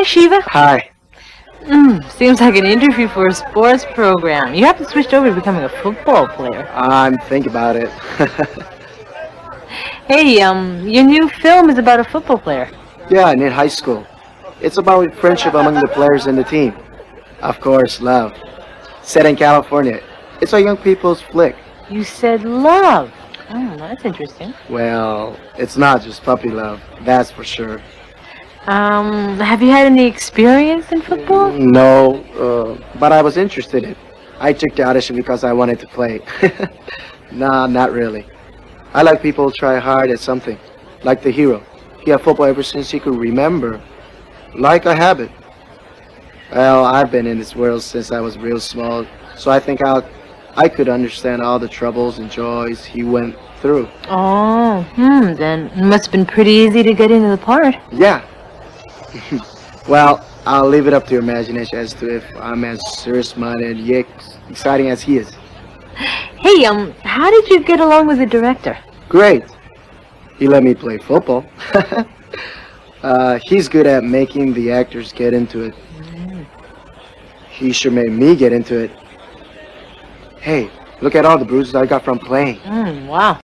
Hi, Shiva. Hi. Mm, seems like an interview for a sports program. You haven't switched over to becoming a football player. I'm thinking about it. Hey, um, your new film is about a football player. yeah, in high school. It's about friendship among the players and the team. Of course, love. Set in California. It's a young people's flick. You said love. Oh, that's interesting. Well, it's not just puppy love, that's for sure. Um, have you had any experience in football? No, uh, but I was interested in. I took the audition because I wanted to play. nah, not really. I like people who try hard at something, like the hero. He had football ever since he could remember, like a habit. Well, I've been in this world since I was real small, so I think I, I could understand all the troubles and joys he went through. Oh, hmm, then it must have been pretty easy to get into the part. Yeah. well, I'll leave it up to your imagination as to if I'm as serious-minded yet exciting as he is. Hey, um, how did you get along with the director? Great. He let me play football. uh, he's good at making the actors get into it. He sure made me get into it. Hey, look at all the bruises I got from playing. Mm, wow.